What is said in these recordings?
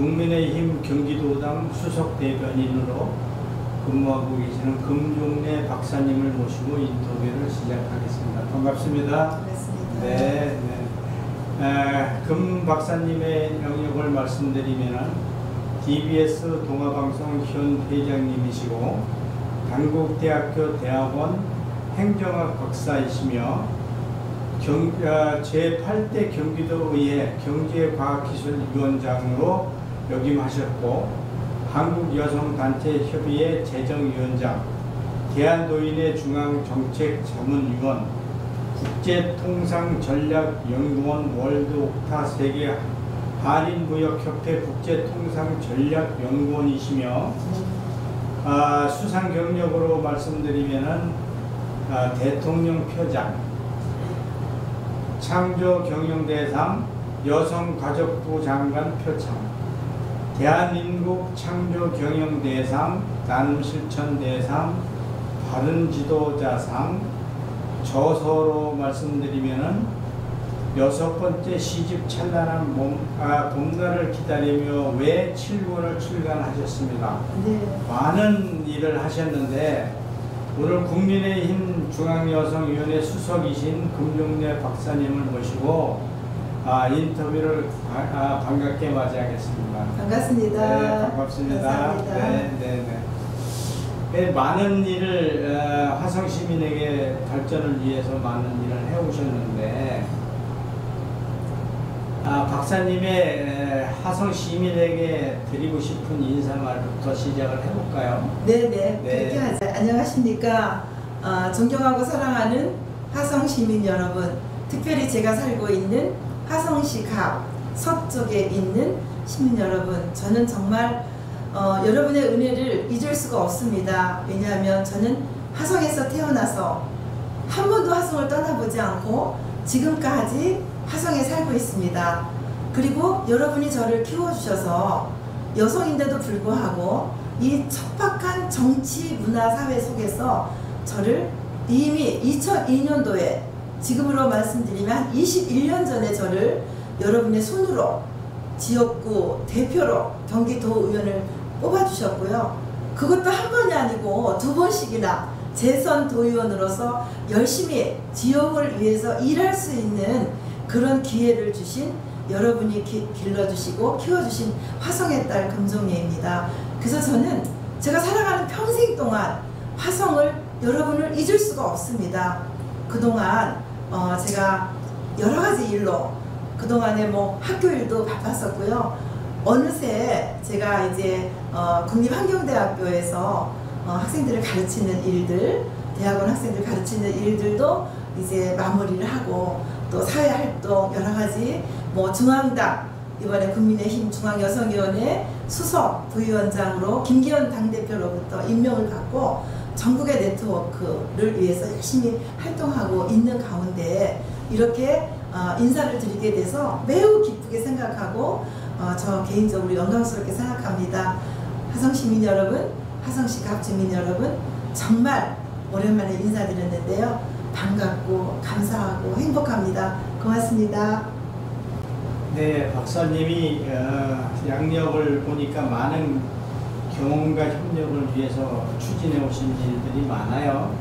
국민의힘 경기도당 수석 대변인으로 근무하고 계시는 금종래 박사님을 모시고 인터뷰를 시작하겠습니다. 반갑습니다. 그렇습니다. 네, 네. 에, 금 박사님의 영역을 말씀드리면은 DBS 동아방송 현 회장님이시고 단국대학교 대학원 행정학 박사이시며 경, 아, 제8대 경기도의회 경제과학기술위원장으로 역임하셨고 한국여성단체협의회 재정위원장, 대한노인의 중앙정책자문위원, 국제통상전략연구원 월드옥타 세계 한인무역협회 국제통상전략연구원이시며 아, 수상 경력으로 말씀드리면은 아, 대통령 표장, 창조 경영대상, 여성가족부 장관 표창, 대한민국 창조 경영 대상, 나눔 실천 대상, 바른 지도자상, 저서로 말씀드리면은 여섯 번째 시집 찬란한 봄, 아, 봄날을 기다리며 왜 7권을 출간하셨습니다. 네. 많은 일을 하셨는데 오늘 국민의힘 중앙여성위원회 수석이신 금종래 박사님을 모시고 아, 인터뷰를 바- 아, 반갑게 맞이하겠습니다. 반갑습니다. 네, 반갑습니다. 감사합니다. 네, 네, 네. 네, 많은 일을 어, 화성 시민에게 발전을 위해서 많은 일을 해오셨는데 아, 박사님의 에, 화성 시민에게 드리고 싶은 인사말부터 시작을 해볼까요? 네네. 네. 그렇게 하자. 안녕하십니까. 어, 존경하고 사랑하는 화성 시민 여러분. 특별히 제가 살고 있는 화성시 갑 서쪽에 있는 시민 여러분. 저는 정말 어, 여러분의 은혜를 잊을 수가 없습니다. 왜냐하면 저는 화성에서 태어나서 한 번도 화성을 떠나보지 않고 지금까지 화성에 살고 있습니다. 그리고 여러분이 저를 키워주셔서 여성인데도 불구하고 이 척박한 정치, 문화, 사회 속에서 저를 이미 2002년도에 지금으로 말씀드리면 한 21년 전에 저를 여러분의 손으로 지역구 대표로 경기도 의원을 뽑아주셨고요. 그것도 한 번이 아니고 두 번씩이나 재선 도의원으로서 열심히 지역을 위해서 일할 수 있는 그런 기회를 주신 여러분이 기, 길러주시고 키워주신 화성의 딸 금종예입니다. 그래서 저는 제가 살아가는 평생 동안 화성을 여러분을 잊을 수가 없습니다. 그동안 어, 제가 여러 가지 일로 그동안에 뭐 학교 일도 바빴었고요. 어느새 제가 이제 어, 국립환경대학교에서 어, 학생들을 가르치는 일들, 대학원 학생들 가르치는 일들도 이제 마무리를 하고 또 사회활동 여러 가지 뭐 중앙당 이번에 국민의힘 중앙여성위원회 수석 부위원장으로 김기현 당대표로부터 임명을 받고 전국의 네트워크를 위해서 열심히 활동하고 있는 가운데 이렇게 어, 인사를 드리게 돼서 매우 기쁘게 생각하고 어, 저 개인적으로 영광스럽게 생각합니다. 화성 시민 여러분, 화성시 갑 주민 여러분, 정말 오랜만에 인사드렸는데요. 반갑고 감사하고 행복합니다. 고맙습니다. 네, 박사님이 어, 양력을 보니까 많은 경험과 협력을 위해서 추진해 오신 일들이 많아요.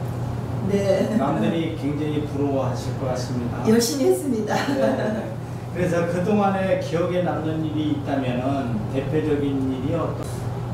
네. 남들이 굉장히 부러워하실 것 같습니다. 열심히 했습니다. 네. 그래서 그동안에 기억에 남는 일이 있다면 대표적인 일이 어떤?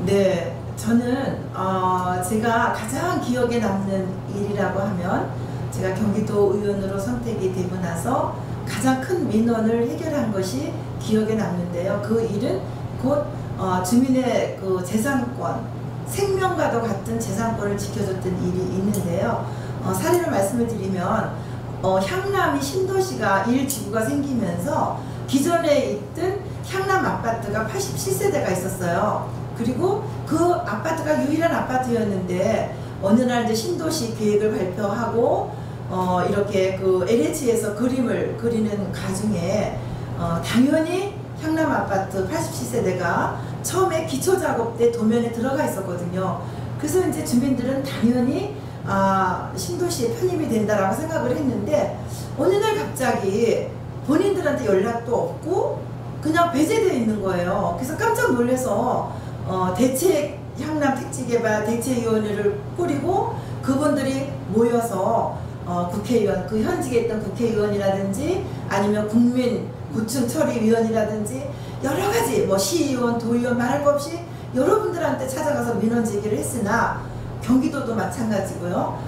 네, 저는 어, 제가 가장 기억에 남는 일이라고 하면 제가 경기도 의원으로 선택이 되고 나서 가장 큰 민원을 해결한 것이 기억에 남는데요. 그 일은 곧 어, 주민의 그 재산권, 생명과도 같은 재산권을 지켜줬던 일이 있는데요. 어, 사례를 말씀을 드리면 어, 향남이 신도시가 1지구가 생기면서 기존에 있던 향남 아파트가 87세대가 있었어요. 그리고 그 아파트가 유일한 아파트였는데 어느 날 이제 신도시 계획을 발표하고 어, 이렇게 그 LH에서 그림을 그리는 가중에 어, 당연히 향남 아파트 87세대가 처음에 기초 작업 때 도면에 들어가 있었거든요. 그래서 이제 주민들은 당연히 아, 신도시에 편입이 된다라고 생각을 했는데 어느 날 갑자기 본인들한테 연락도 없고 그냥 배제되어 있는 거예요. 그래서 깜짝 놀라서 어, 대책 향남 택지개발 대책위원회를 꾸리고 그분들이 모여서 어, 국회의원 그 현직에 있던 국회의원이라든지 아니면 국민 구청 처리위원이라든지 여러 가지 뭐 시의원 도의원 말할 것 없이 여러분들한테 찾아가서 민원 제기를 했으나 경기도도 마찬가지고요.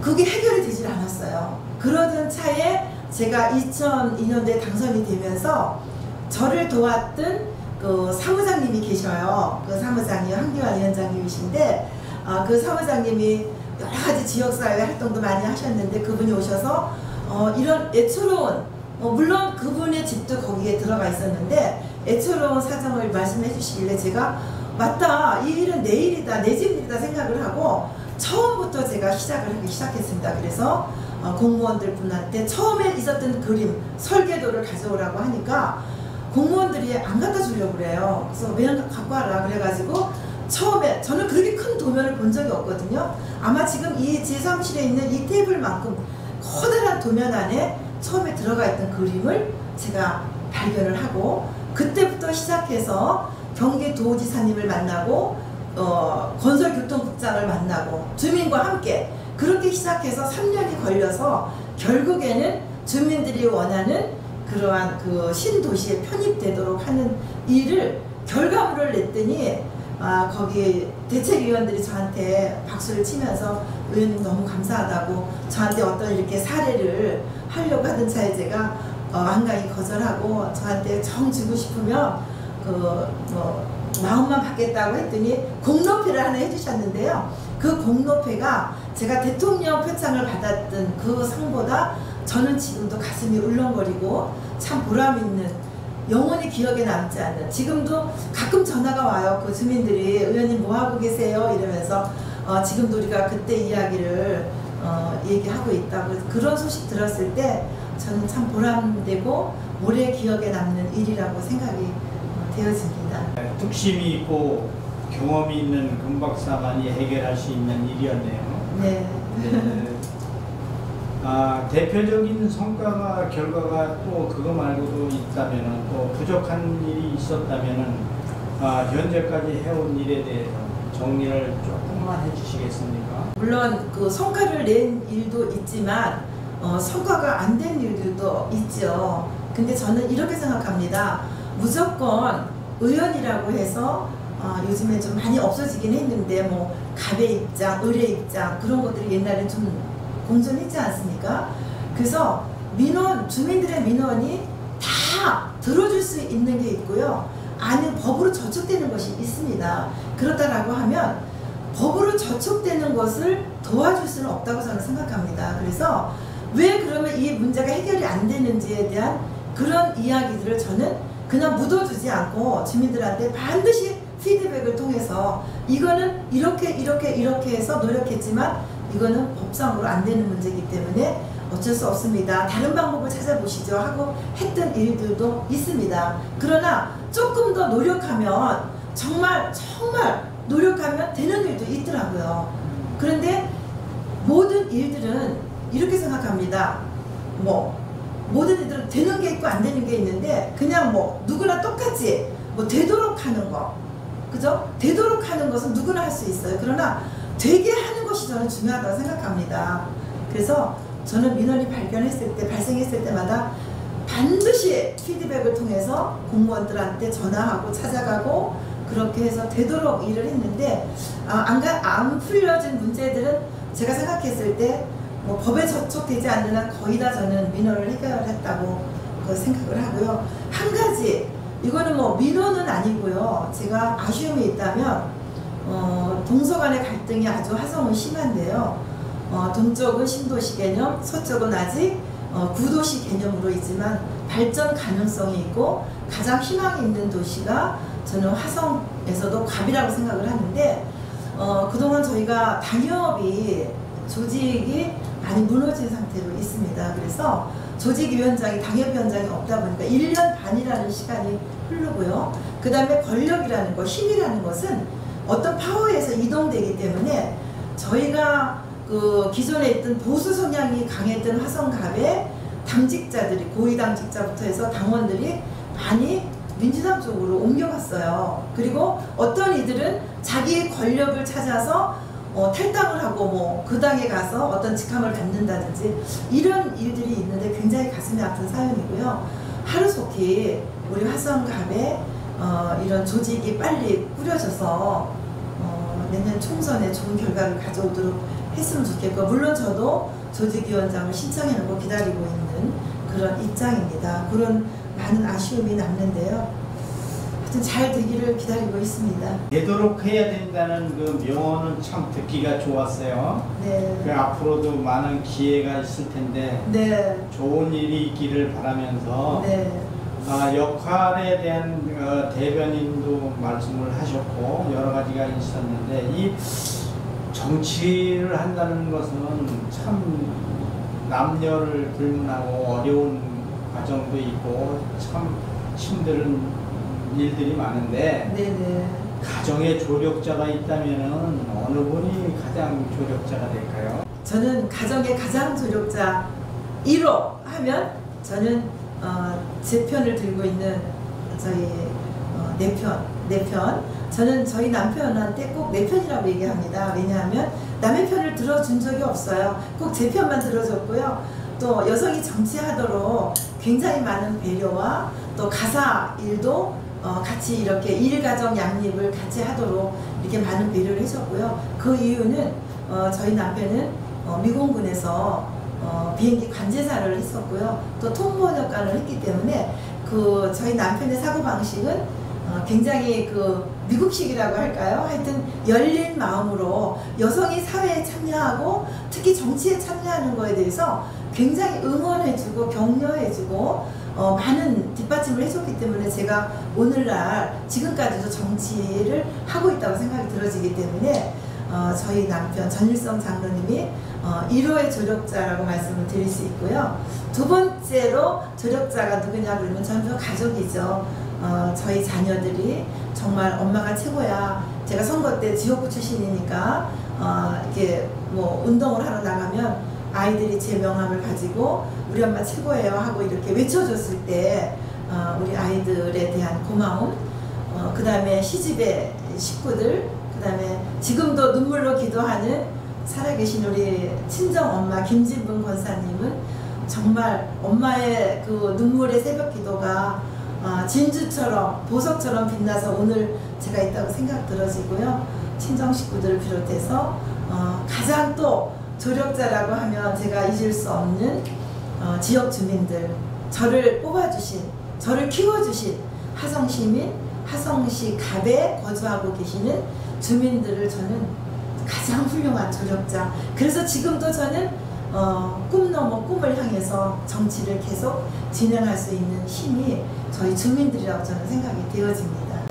그게 해결이 되질 않았어요. 그러던 차에 제가 2002년도에 당선이 되면서 저를 도왔던 그 사무장님이 계셔요. 그 사무장이 한기환 위원장님이신데 아, 그 사무장님이 여러 가지 지역사회 활동도 많이 하셨는데 그분이 오셔서 어, 이런 애처로운 어, 물론 그분의 집도 거기에 들어가 있었는데 애처로운 사정을 말씀해 주시길래 제가 맞다 이 일은 내 일이다 내 집이다 생각을 하고 처음부터 제가 시작을 하기 시작했습니다. 그래서 어, 공무원들 분한테 처음에 있었던 그림 설계도를 가져오라고 하니까 공무원들이 안 갖다 주려고 그래요. 그래서 왜안 갖고 와라 그래가지고 처음에 저는 그렇게 큰 도면을 본 적이 없거든요. 아마 지금 이 제 사무실에 있는 이 테이블만큼 커다란 도면 안에 처음에 들어가 있던 그림을 제가 발견을 하고 그때부터 시작해서 경기도지사님을 만나고 어, 건설교통국장을 만나고 주민과 함께 그렇게 시작해서 3년이 걸려서 결국에는 주민들이 원하는 그러한 그 신도시에 편입되도록 하는 일을 결과물을 냈더니 아, 거기 대책위원들이 저한테 박수를 치면서 의원님 너무 감사하다고 저한테 어떤 이렇게 사례를 하려고 하던 차에 제가 어, 한강히 거절하고 저한테 정 주고 싶으면 그뭐 마음만 받겠다고 했더니 공로패를 하나 해주셨는데요. 그 공로패가 제가 대통령 표창을 받았던 그 상보다 저는 지금도 가슴이 울렁거리고 참 보람 있는 영원히 기억에 남지 않는 지금도 가끔 전화가 와요. 그 주민들이 의원님 뭐 하고 계세요? 이러면서 어, 지금도 우리가 그때 이야기를 어, 얘기하고 있다고 그런 소식 들었을 때 저는 참 보람되고 오래 기억에 남는 일이라고 생각이 어, 되어집니다. 뚝심이 있고 경험이 있는 금박사만이 해결할 수 있는 일이었네요. 네. 네. 아, 대표적인 성과가 결과가 또 그거 말고도 있다면은 또 부족한 일이 있었다면은 아, 현재까지 해온 일에 대해서 정리를 조금만 해주시겠습니까? 물론 그 성과를 낸 일도 있지만 어, 성과가 안 된 일들도 있죠. 근데 저는 이렇게 생각합니다. 무조건 의원이라고 해서 어, 요즘에 좀 많이 없어지긴 했는데 뭐 갑의 입장, 을의 입장 그런 것들이 옛날에 좀 공존했지 않습니까? 그래서 민원 주민들의 민원이 다 들어줄 수 있는 게 있고요. 아니 법으로 저촉되는 것이 있습니다. 그렇다라고 하면 법으로 저촉되는 것을 도와줄 수는 없다고 저는 생각합니다. 그래서 왜 그러면 이 문제가 해결이 안 되는지에 대한 그런 이야기들을 저는 그냥 묻어두지 않고 주민들한테 반드시 피드백을 통해서 이거는 이렇게 이렇게 이렇게 해서 노력했지만 이거는 법상으로 안 되는 문제이기 때문에 어쩔 수 없습니다. 다른 방법을 찾아보시죠 하고 했던 일들도 있습니다. 그러나 조금 더 노력하면 정말 정말 노력하면 되는 일도 있더라고요. 그런데 모든 일들은 이렇게 생각합니다. 뭐 모든 일들은 되는 게 있고 안 되는 게 있는데 그냥 뭐 누구나 똑같이 뭐 되도록 하는 거 그죠? 되도록 하는 것은 누구나 할 수 있어요. 그러나 되게 하는 것이 저는 중요하다고 생각합니다. 그래서 저는 민원이 발견했을 때 발생했을 때마다 반드시 피드백을 통해서 공무원들한테 전화하고 찾아가고 그렇게 해서 되도록 일을 했는데 아, 안, 가, 안 풀려진 문제들은 제가 생각했을 때 뭐 법에 저촉되지 않는 한 거의 다 저는 민원을 해결했다고 그 생각을 하고요. 한 가지 이거는 뭐 민원은 아니고요. 제가 아쉬움이 있다면 어, 동서 간의 갈등이 아주 화성은 심한데요. 어, 동쪽은 신도시 개념, 서쪽은 아직 어, 구도시 개념으로 있지만 발전 가능성이 있고 가장 희망이 있는 도시가 저는 화성에서도 갑이라고 생각을 하는데 어, 그동안 저희가 당협이 조직이 많이 무너진 상태로 있습니다. 그래서 조직위원장이 당협위원장이 없다 보니까 1년 반이라는 시간이 흐르고요. 그 다음에 권력이라는 것, 힘이라는 것은 어떤 파워에서 이동되기 때문에 저희가 그 기존에 있던 보수 성향이 강했던 화성갑의 당직자들이 고위 당직자부터 해서 당원들이 많이 민주당 쪽으로 옮겨갔어요. 그리고 어떤 이들은 자기의 권력을 찾아서 어, 탈당을 하고 뭐 그 당에 가서 어떤 직함을 갖는다든지 이런 일들이 있는데 굉장히 가슴이 아픈 사연이고요. 하루속히 우리 화성갑에 어, 이런 조직이 빨리 꾸려져서 어, 내년 총선에 좋은 결과를 가져오도록 했으면 좋겠고 물론 저도 조직위원장을 신청해 놓고 기다리고 있는 그런 입장입니다. 그런 많은 아쉬움이 남는데요. 하여튼 잘 되기를 기다리고 있습니다. 되도록 해야 된다는 그 명언은 참 듣기가 좋았어요. 그 네. 앞으로도 많은 기회가 있을 텐데 네. 좋은 일이 있기를 바라면서 네. 아, 역할에 대한 어, 대변인도 말씀을 하셨고 여러 가지가 있었는데 이 정치를 한다는 것은 참 남녀를 불문하고 어려운 과정도 있고 참 힘든 일들이 많은데 네네. 가정에 조력자가 있다면 어느 분이 가장 조력자가 될까요? 저는 가정의 가장 조력자 1호 하면 저는 어, 제 편을 들고 있는 저희 어, 내 편, 내 편. 저는 저희 남편한테 꼭 내 편이라고 얘기합니다. 왜냐하면 남의 편을 들어준 적이 없어요. 꼭 제 편만 들어줬고요. 또 여성이 정치하도록 굉장히 많은 배려와 또 가사 일도 어, 같이 이렇게 일가정 양립을 같이 하도록 이렇게 많은 배려를 해줬고요. 그 이유는 어, 저희 남편은 어, 미공군에서 어, 비행기 관제사를 했었고요. 또 통번역관을 했기 때문에 그 저희 남편의 사고 방식은 어, 굉장히 그 미국식이라고 할까요? 하여튼 열린 마음으로 여성이 사회에 참여하고 특히 정치에 참여하는 거에 대해서 굉장히 응원해주고 격려해주고 어, 많은 뒷받침을 해줬기 때문에 제가 오늘날 지금까지도 정치를 하고 있다고 생각이 들어지기 때문에 어, 저희 남편 전일성 장로님이 어, 1호의 조력자라고 말씀을 드릴 수 있고요. 두 번째로 조력자가 누구냐 그러면 전부 가족이죠. 어, 저희 자녀들이 정말 엄마가 최고야. 제가 선거 때 지역구 출신이니까 어, 이렇게 뭐 운동을 하러 나가면 아이들이 제 명함을 가지고 우리 엄마 최고예요 하고 이렇게 외쳐줬을 때 어, 우리 아이들에 대한 고마움, 어, 그 다음에 시집의 식구들, 그 다음에 지금도 눈물로 기도하는 살아계신 우리 친정 엄마 김진분 권사님은 정말 엄마의 그 눈물의 새벽 기도가 아, 진주처럼 보석처럼 빛나서 오늘 제가 있다고 생각 들어지고요. 친정 식구들을 비롯해서 어, 가장 또 조력자라고 하면 제가 잊을 수 없는 어, 지역 주민들 저를 뽑아주신 저를 키워주신 하성시민 하성시 갑에 거주하고 계시는 주민들을 저는 가장 훌륭한 조력자 그래서 지금도 저는 어, 꿈 넘어 꿈을 향해서 정치를 계속 진행할 수 있는 힘이 저희 주민들이라고 저는 생각이 되어집니다.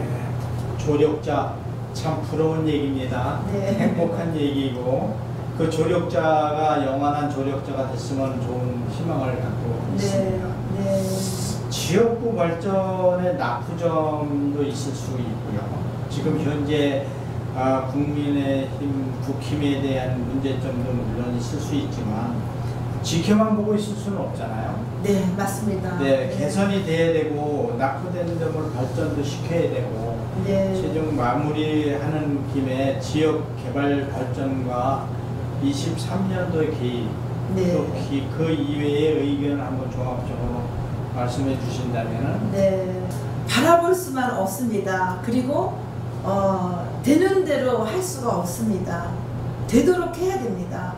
조력자 참 부러운 얘기입니다. 네. 행복한 얘기고 그 조력자가 영원한 조력자가 됐으면 좋은 희망을 갖고 네, 있습니다. 네, 지역구 발전에 나쁘점도 있을 수 있고요. 지금 현재 아, 국민의힘, 국힘에 대한 문제점도 물론 있을 수 있지만 지켜만 보고 있을 수는 없잖아요. 네, 맞습니다. 네, 개선이 돼야 되고 낙후된 점을 발전도 시켜야 되고 네, 최종 마무리하는 김에 지역 개발 발전과 23년도의 계획 네. 또 기- 그 이외의 의견을 한번 종합적으로 말씀해 주신다면은 네, 바라볼 수만 없습니다. 그리고 어, 되는 대로 할 수가 없습니다. 되도록 해야 됩니다.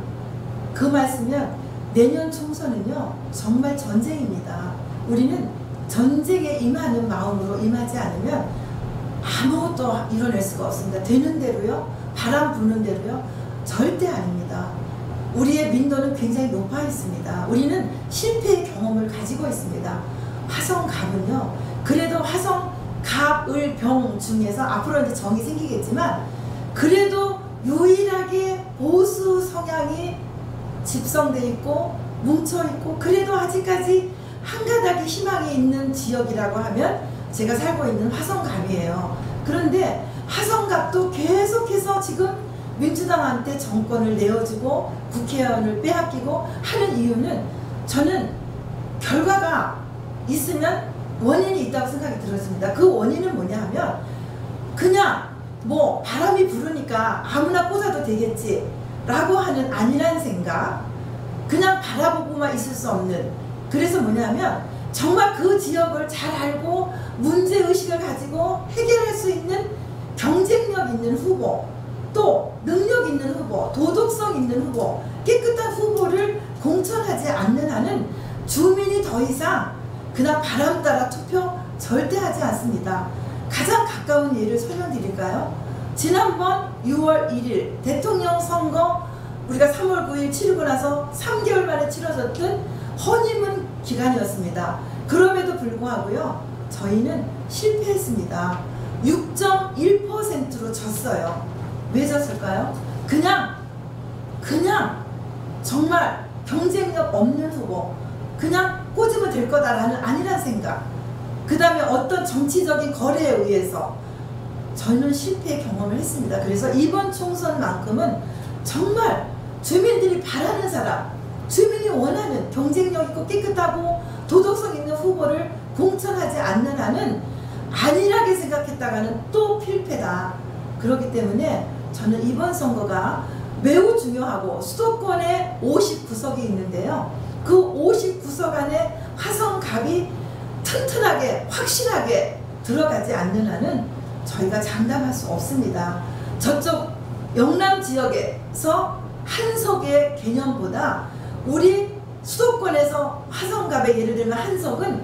그 말씀은 내년 총선은요 정말 전쟁입니다. 우리는 전쟁에 임하는 마음으로 임하지 않으면 아무것도 이뤄낼 수가 없습니다. 되는 대로요, 바람 부는 대로요, 절대 아닙니다. 우리의 민도는 굉장히 높아 있습니다. 우리는 실패의 경험을 가지고 있습니다. 화성갑은요, 그래도 화성갑, 을, 병 중에서 앞으로 이제 정이 생기겠지만, 그래도 유일하게 보수 성향이 집성돼 있고, 뭉쳐 있고, 그래도 아직까지 한 가닥의 희망이 있는 지역이라고 하면 제가 살고 있는 화성갑이에요. 그런데 화성갑도 계속해서 지금 민주당한테 정권을 내어주고 국회의원을 빼앗기고 하는 이유는 저는 결과가 있으면 원인이 있다고 생각이 들었습니다. 그 원인은 뭐냐 하면 그냥 뭐 바람이 부르니까 아무나 꽂아도 되겠지 라고 하는 아니란 생각 그냥 바라보고만 있을 수 없는 그래서 뭐냐면 정말 그 지역을 잘 알고 문제의식을 가지고 해결할 수 있는 경쟁력 있는 후보 또 능력 있는 후보 도덕성 있는 후보 깨끗한 후보를 공천하지 않는 한은 주민이 더 이상 그냥 바람 따라 투표 절대 하지 않습니다. 가장 가까운 예를 설명드릴까요? 지난번 6월 1일 대통령 선거 우리가 3월 9일 치르고 나서 3개월 만에 치러졌던 허니문 기간이었습니다. 그럼에도 불구하고요. 저희는 실패했습니다. 6.1%로 졌어요. 왜 졌을까요? 그냥 그냥 정말 경쟁력 없는 후보 그냥 꽂으면 될 거다라는 아니란 생각 그 다음에 어떤 정치적인 거래에 의해서 저는 실패 경험을 했습니다. 그래서 이번 총선만큼은 정말 주민들이 바라는 사람, 주민이 원하는 경쟁력 있고 깨끗하고 도덕성 있는 후보를 공천하지 않는 한은 안일하게 생각했다가는 또 필패다. 그렇기 때문에 저는 이번 선거가 매우 중요하고 수도권에 59석이 있는데요. 그 59석 안에 화성갑이 튼튼하게 확실하게 들어가지 않는 한은 저희가 장담할 수 없습니다. 저쪽 영남 지역에서 한석의 개념보다 우리 수도권에서 화성갑의 예를 들면 한석은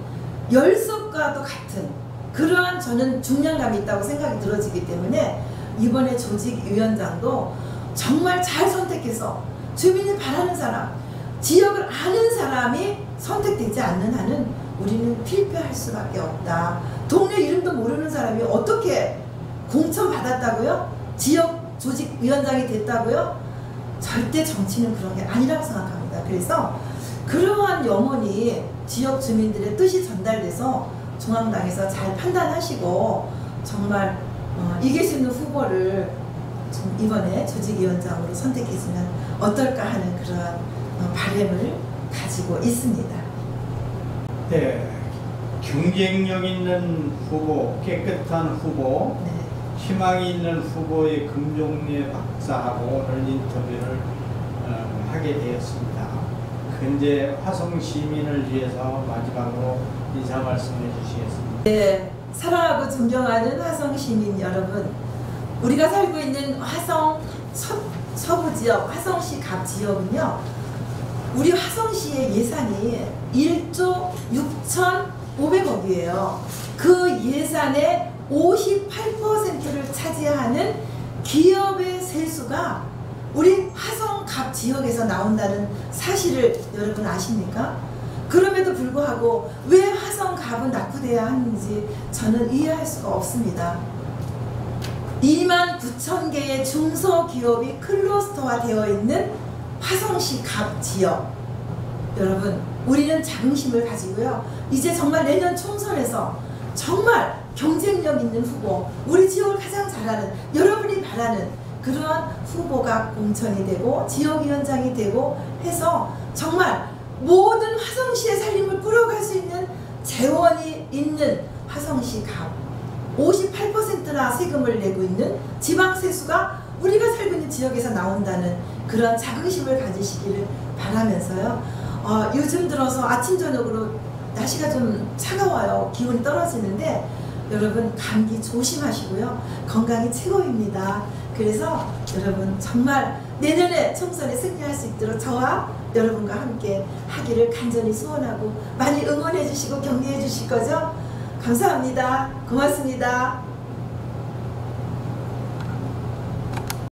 열석과도 같은 그러한 저는 중량감이 있다고 생각이 들어지기 때문에 이번에 조직위원장도 정말 잘 선택해서 주민이 바라는 사람 지역을 아는 사람이 선택되지 않는 한은 우리는 필패할 수밖에 없다. 동네 이름도 모르는 사람이 어떻게 공천 받았다고요? 지역 조직 위원장이 됐다고요? 절대 정치는 그런 게 아니라고 생각합니다. 그래서 그러한 염원이 지역 주민들의 뜻이 전달돼서 중앙당에서 잘 판단하시고 정말 어, 이길 수 있는 후보를 좀 이번에 조직위원장으로 선택했으면 어떨까 하는 그런 어, 바람을 가지고 있습니다. 네, 경쟁력 있는 후보, 깨끗한 후보, 네. 희망이 있는 후보의 금종래 박사하고 오늘 인터뷰를 어, 하게 되었습니다. 현재 화성 시민을 위해서 마지막으로 인사 말씀해 주시겠습니다. 네, 사랑하고 존경하는 화성 시민 여러분, 우리가 살고 있는 화성 서, 서부 지역, 화성시 갑 지역은요, 우리 화성시의 예산이 1조 6,500억이에요. 그 예산의 58%를 차지하는 기업의 세수가 우리 화성 갑 지역에서 나온다는 사실을 여러분 아십니까? 그럼에도 불구하고 왜 화성 갑은 낙후돼야 하는지 저는 이해할 수가 없습니다. 2만 9천 개의 중소기업이 클러스터화 되어 있는 화성시 갑 지역 여러분 우리는 자긍심을 가지고요 이제 정말 내년 총선에서 정말 경쟁력 있는 후보 우리 지역을 가장 잘하는 여러분이 바라는 그러한 후보가 공천이 되고 지역위원장이 되고 해서 정말 모든 화성시의 살림을 꾸려갈 수 있는 재원이 있는 화성시 갑 58%나 세금을 내고 있는 지방 세수가 우리가 살고 있는 지역에서 나온다는 그런 자긍심을 가지시기를 바라면서요. 어, 요즘 들어서 아침 저녁으로 날씨가 좀 차가워요. 기온이 떨어지는데 여러분 감기 조심하시고요. 건강이 최고입니다. 그래서 여러분 정말 내년에 총선에 승리할 수 있도록 저와 여러분과 함께 하기를 간절히 소원하고 많이 응원해 주시고 격려해 주실 거죠? 감사합니다. 고맙습니다.